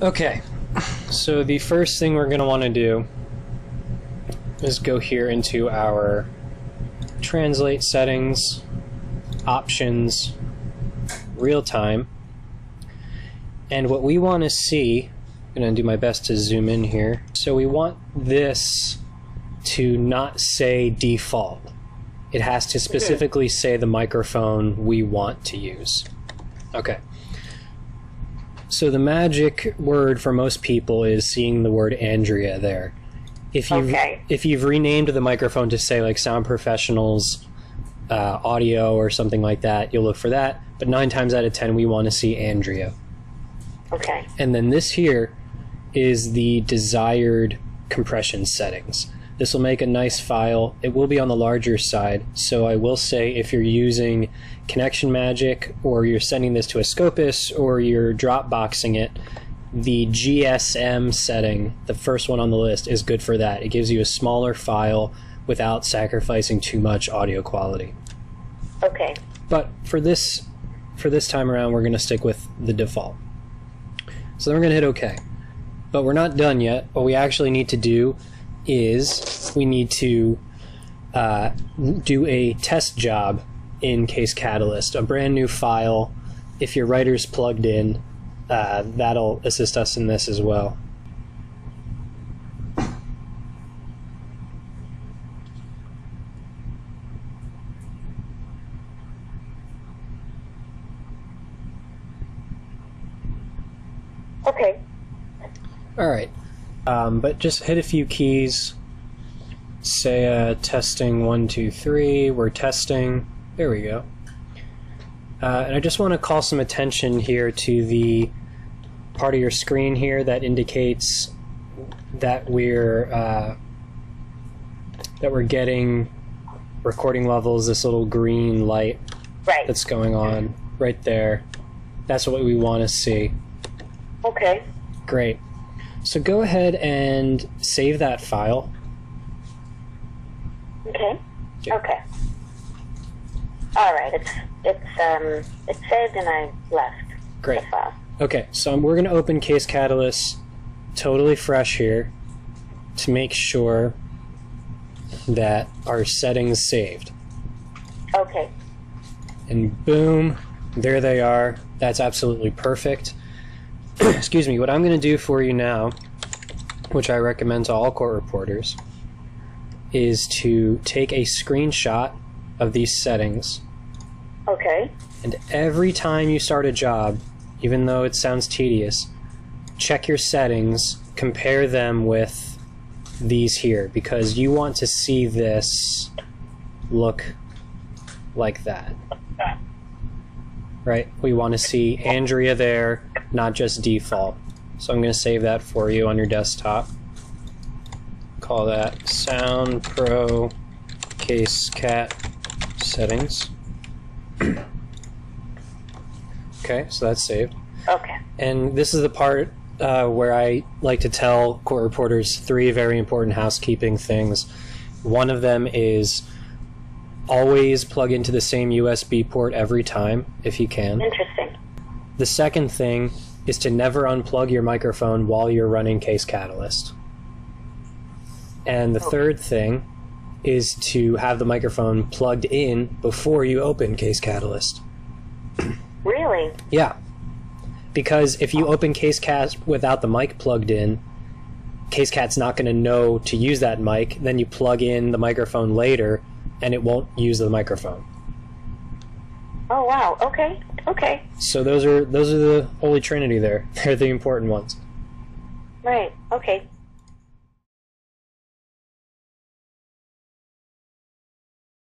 Okay, so the first thing we're going to want to do is go here into our translate settings, options, real time. And what we want to see, I'm going to do my best to zoom in here. So we want this to not say default. It has to specifically say the microphone we want to use. Okay. So the magic word for most people is seeing the word Andrea there. If you Okay. if you've renamed the microphone to say like Sound Professionals uh, audio or something like that, you'll look for that. But nine times out of ten, we want to see Andrea. Okay. And then this here is the desired compression settings. This will make a nice file. It will be on the larger side, so I will say if you're using Connection Magic or you're sending this to a scopist or you're Dropboxing it, the GSM setting, the first one on the list, is good for that. It gives you a smaller file without sacrificing too much audio quality. Okay. But for this for this time around, we're going to stick with the default. So then we're going to hit OK. But we're not done yet. What we actually need to do is we need to uh, do a test job in Case Catalyst, a brand new file. If your writer's plugged in, uh, that'll assist us in this as well. Okay. All right. Um, but just hit a few keys. Say uh, testing one, two, three. We're testing. There we go. Uh, and I just want to call some attention here to the part of your screen here that indicates that we're uh, that we're getting recording levels. This little green light Right. that's going on right there. That's what we want to see. Okay. Great. So go ahead and save that file. Okay. Yeah. Okay. All right. It's it's um it's saved and I left Great. the file. Okay, so we're going to open Case Catalyst totally fresh here to make sure that our settings saved. Okay. And boom, there they are. That's absolutely perfect. Excuse me, what I'm going to do for you now, which I recommend to all court reporters, is to take a screenshot of these settings Okay. And every time you start a job, even though it sounds tedious, check your settings, compare them with these here, because you want to see this look like that. Right? We want to see Andrea there, not just default. So I'm going to save that for you on your desktop. Call that Sound Pro Case Cat Settings. Okay, so that's saved. Okay. And this is the part uh, where I like to tell court reporters three very important housekeeping things. One of them is always plug into the same USB port every time if you can. Interesting. The second thing is to never unplug your microphone while you're running Case Catalyst. And the third thing is to have the microphone plugged in before you open Case Catalyst. Really? Yeah. Because if you open CaseCat without the mic plugged in, CaseCat's not going to know to use that mic. Then you plug in the microphone later, and it won't use the microphone. Oh wow. Okay. Okay. So those are those are the holy trinity. There, they're the important ones. Right. Okay.